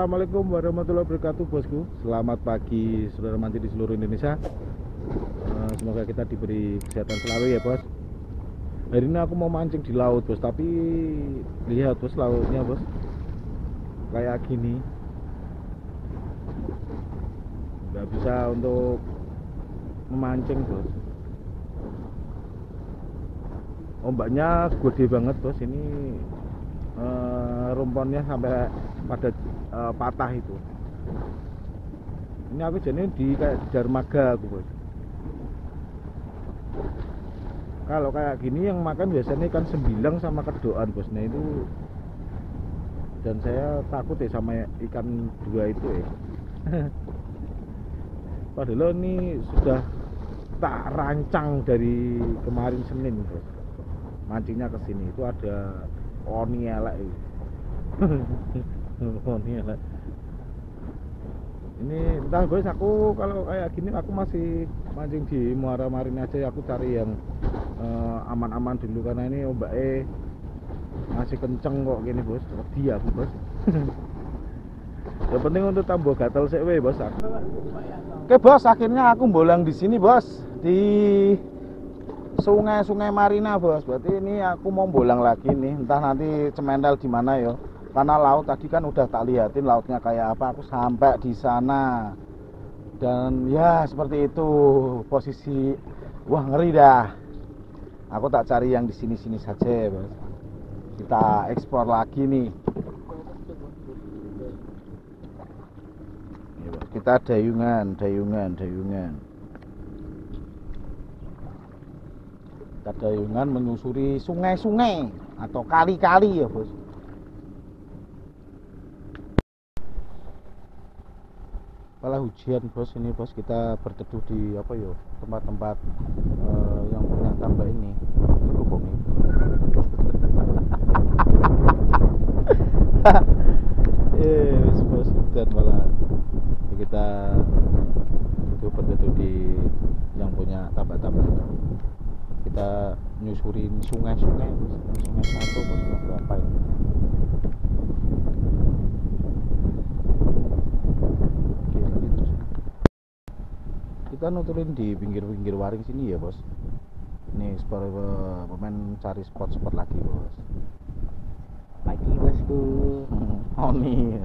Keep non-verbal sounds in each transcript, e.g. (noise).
Assalamualaikum warahmatullahi wabarakatuh bosku. Selamat pagi saudara mancing di seluruh Indonesia. Eh, Semoga kita diberi kesehatan selalu ya bos. Hari ini aku mau mancing di laut bos Tapi lihat bos lautnya bos. Kayak gini. Nggak bisa untuk memancing bos. Ombaknya gede banget bos. Ini eh, rumponnya sampai pada eh, patah itu. Ini aku jadi di kayak di dermaga aku bos. Kalau kayak gini yang makan biasanya ikan sembilang sama kedoan bos. Nah itu dan saya takut ya sama ikan dua itu ya. (laughs) Padahal ini sudah tak rancang dari kemarin Senin bos. Mancingnya ke sini. Itu ada oni elek (laughs) elek ini entah bos aku kalau kayak gini aku masih mancing di Muara Marin aja aku cari yang eh, aman-aman dulu karena ini ombaknya masih kenceng kok gini bos. Wedi aku bos. (laughs) Yang penting untuk tambah gatal sih bos. Aku. oke bos akhirnya aku bolang di sini bos. Di sungai-sungai Marina bos. Berarti ini aku mau bolang lagi nih. Entah nanti cementel di mana yo karena laut tadi kan udah tak liatin lautnya kayak apa aku sampai di sana. Dan ya seperti itu posisi wah ngeri dah. Aku tak cari yang di sini-sini saja bos kita ekspor lagi nih. Bos. kita dayungan dayungan dayungan. Kita dayungan menyusuri sungai-sungai atau kali-kali ya bos malah hujan bos. Ini bos kita berteduh di apa yo tempat-tempat eh, yang punya tambak ini. Ini? (laughs) Eh bos bos hujan malah. Jadi kita itu berteduh di yang punya tambak-tambak itu. Kita nyusurin sungai-sungai sungai satu bos. Berapa ini Oke, lanjut, Bos. Kita nuturin di pinggir-pinggir waring sini ya bos. Ini spot eh, pemain cari spot-spot lagi bos. Pagi bosku. Hmm, (laughs) oh nih.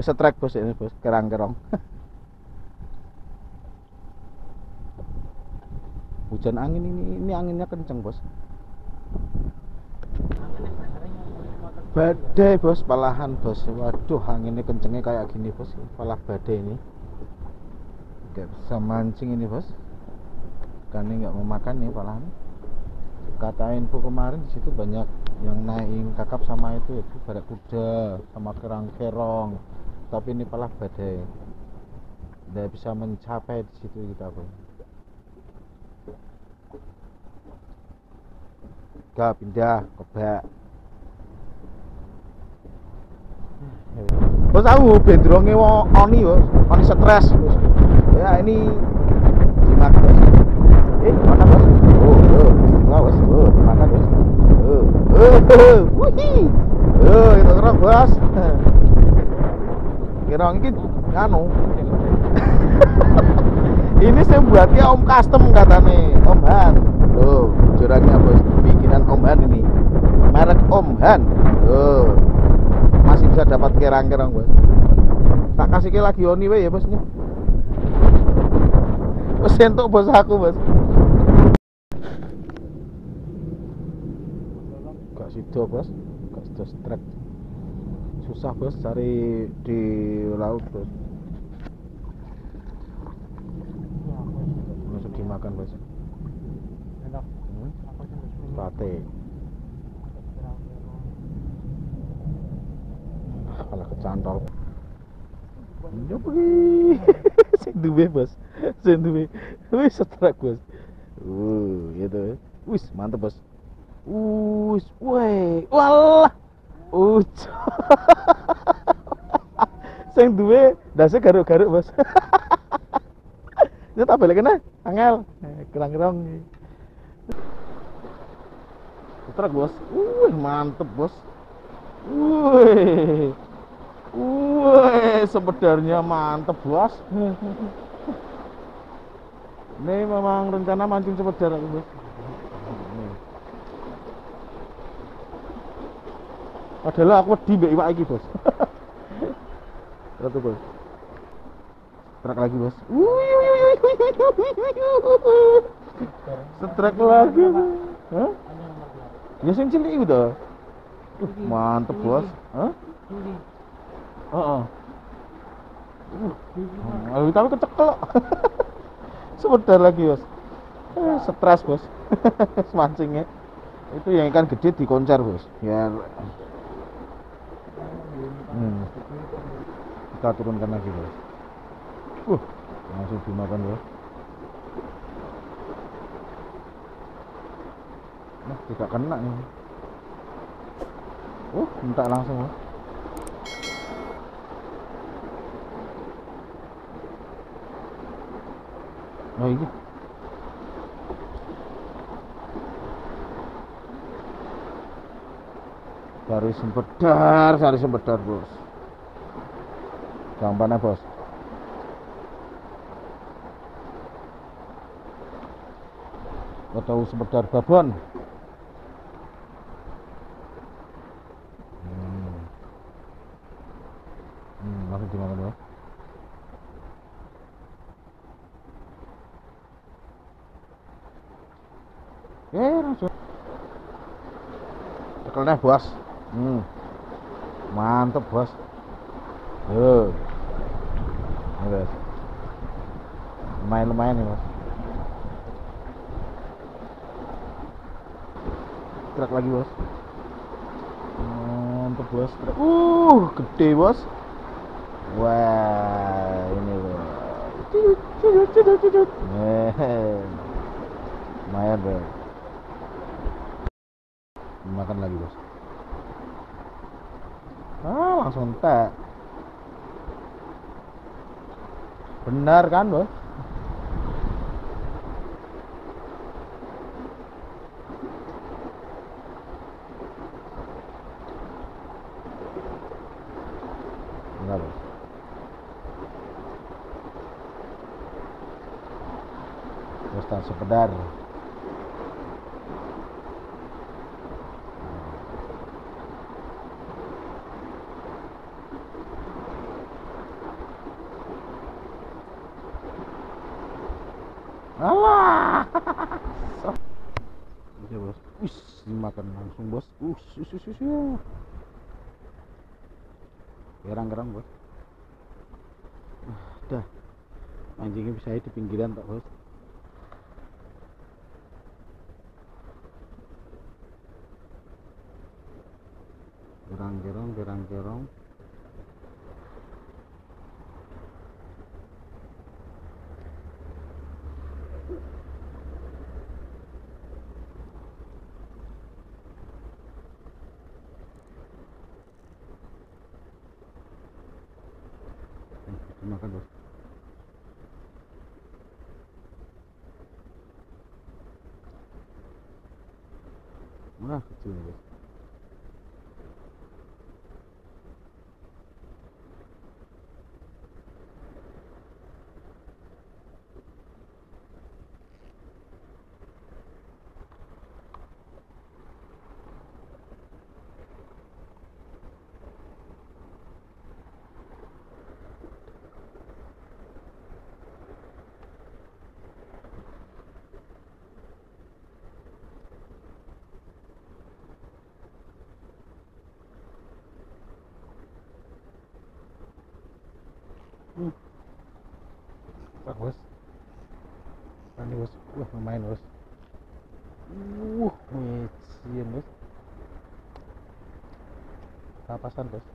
Bisa track bos ini bos. Kerang-kerong. (laughs) Hujan angin ini ini anginnya kenceng bos. Badai bos. Palahan bos. Waduh anginnya kencengnya kayak gini bos. Palah badai ini nggak bisa mancing ini bos. Kan ini nggak mau makan nih palahan kata info kemarin di situ banyak yang naikin kakap sama itu ya badak kuda sama kerang-kerong. Tapi ini palah badai. Tidak bisa mencapai di situ kita bos. Gak pindah ke bak Bos aku bendronge wo- oni bos, oni stres bos. Ya ini dimakan bos. Eh mana bos? Oh, oh, nggak bos. Oh, makan bos. Oh, oh, oh, wuhi. Oh, itu kerang bos. (laughs) Kerang ini anu. (laughs) ini saya buatnya Om Custom katanya, Om Han. Loh, jurangnya bos, bikinan Om Han ini. Merek Om Han. Loh, masih bisa dapat kerang-kerang bos. Tak kasih lagi oni ya bosnya. Bos entuk bos aku bos. Gak sido bos, gak sido strek. Susah bos cari di laut bos. Masuk dimakan bos. enak Hmm? Pate. Malah kecantol. Nyobi. Sing duwe, Bos. Sing duwe. Wis setrek, Bos. Uh, gitu. Wis, mantep, Bos. Wis, weh. Walah. Uc. Sing duwe dase garuk-garuk, Bos. (laughs) Ini tak balik kena, angel. Eh, Kerang-kerang. Setrek, Bos. Wih, mantep, Bos. Wih. Wih, sepedarnya mantep bos. Ini memang rencana mancing sepedar aku bos. Padahal aku mbek iwak iki bos. Satu bos. Trek lagi bos. Setrek lagi. Ya sing cilik. Uh, mantep bos. Hah? Heeh. Uh, tapi kecekel. (laughs) Sepedar lagi, Bos. Eh, stres, Bos. (laughs) Mancingnya. Itu yang ikan gede dikoncar, Bos. Biar hmm. kita turunkan lagi, Bos. Uh, langsung dimakan, Bos. Nah, tidak kena nih. Uh, minta langsung, Bos. Oh iya. Cari sempedar, cari sempedar bos. Gampangnya bos. Atau sempedar babon. Hmm. Hmm, langsung dimakan bos. Eh, langsung. Cekelnya bos. Hmm. Mantep bos. Ini bos. Lumayan-lumayan nih bos. Truk lagi bos. Mantep bos. Truk. Uh, gede bos. Wah, ini bos. Cidut, cidut, cidut, cidut. Lumayan bos makan lagi bos. Ah langsung teh benar kan bos? Benar bos Alah. Iya bos. Wis dimakan langsung bos. Uh, us, us, us, us. Gerang-gerang bos. Ah, dah. Mancingnya bisa di pinggiran tak bos. Gerang-gerong, gerang-gerong. Makan bos. Wah kecil bos Hmm. Pak bos. Ini bos. Wah lumayan bos. Wuh, mecian bos. Kapasan bos.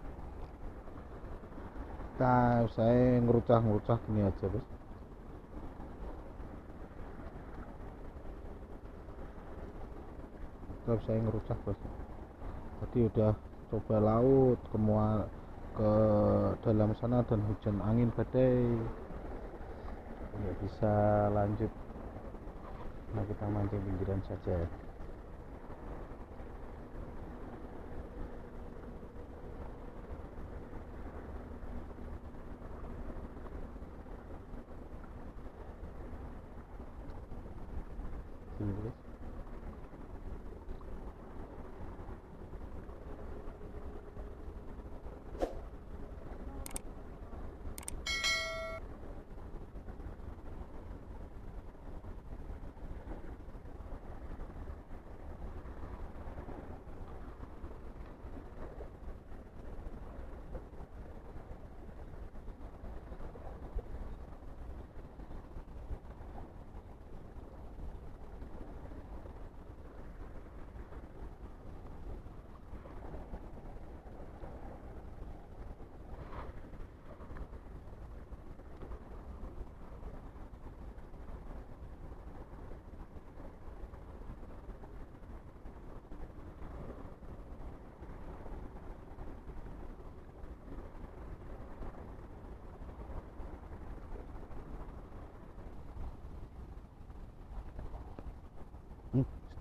Nah, saya ngerucah-ngerucah gini aja bos. Tetap saya ngerucah bos. Tadi udah coba laut ke ke dalam sana dan hujan angin badai nggak bisa lanjut nah kita mancing pinggiran saja gini bos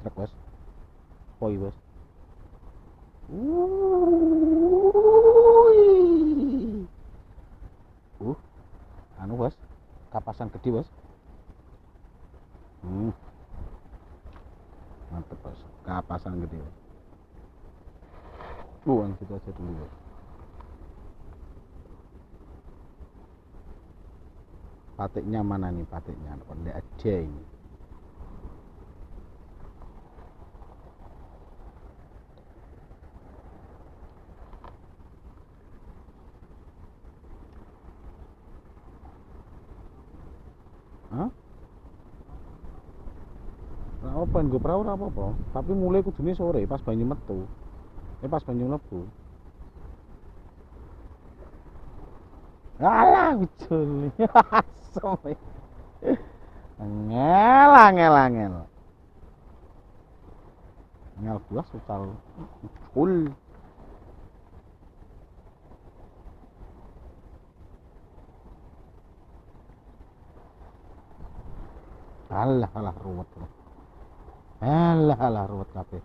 Strike bos. Poi bos. Uh, anu bos, kapasan gede bos. Hmm. Mantep bos, kapasan gede. Bos. Yang situ aja dulu bos. Patiknya mana nih patiknya? Pendek aja ini. Hah? Ora apa nggo perahu apa-apa, tapi mulai kudune sore pas banyu metu. Eh pas banyu mlebu. Alah ucul. (laughs) Asem. Angel, angel, angel. Angel buah sucal. Ucul. Alah, alah ruwet. Alah, alah ruwet kabeh.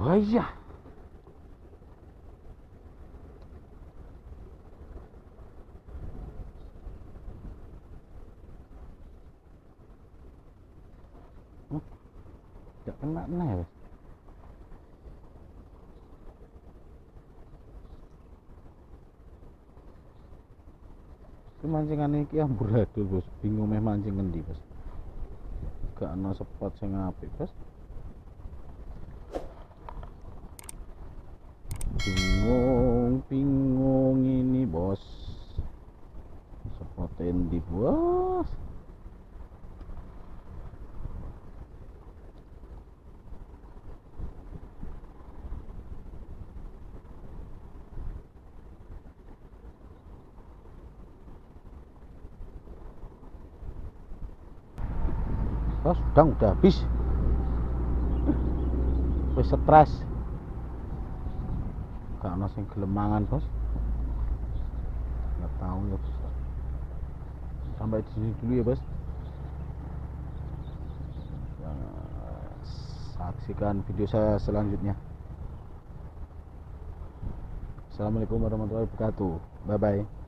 Oh iya. Hmm, Tidak kena nah ya. Mancingan iki amburadul, Bos. Bingung meh mancing ngendi, Bos. Gak ana spot sing apik, Bos. Bingung, bingung ini, Bos. Spot endi, Bos? Bos, udang udah habis. Wis stres. Gak ono sing gelem mangan, Bos. Enggak tahu ya, Bos. Sampai di sini dulu ya, Bos. Ya, Saksikan video saya selanjutnya. Assalamualaikum warahmatullahi wabarakatuh. Bye bye.